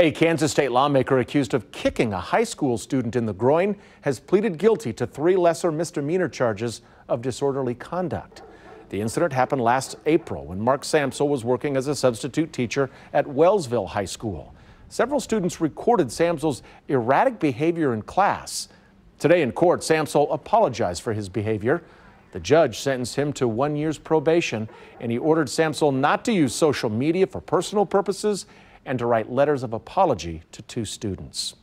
A Kansas state lawmaker accused of kicking a high school student in the groin has pleaded guilty to three lesser misdemeanor charges of disorderly conduct. The incident happened last April when Mark Samsel was working as a substitute teacher at Wellsville High School. Several students recorded Samsel's erratic behavior in class. Today in court, Samsel apologized for his behavior. The judge sentenced him to one year's probation, and he ordered Samsel not to use social media for personal purposes and to write letters of apology to two students.